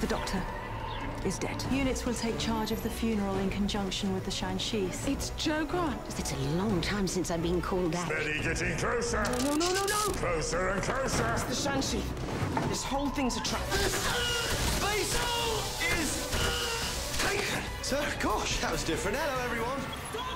The doctor is dead. Units will take charge of the funeral in conjunction with the Shansheeth. It's Jo Grant. It's a long time since I've been called out. Steady getting closer. No, no, no, no! no. Closer and closer. The Shansheeth. This whole thing's a trap. This vessel is taken. Sir, gosh, that was different. Hello, everyone.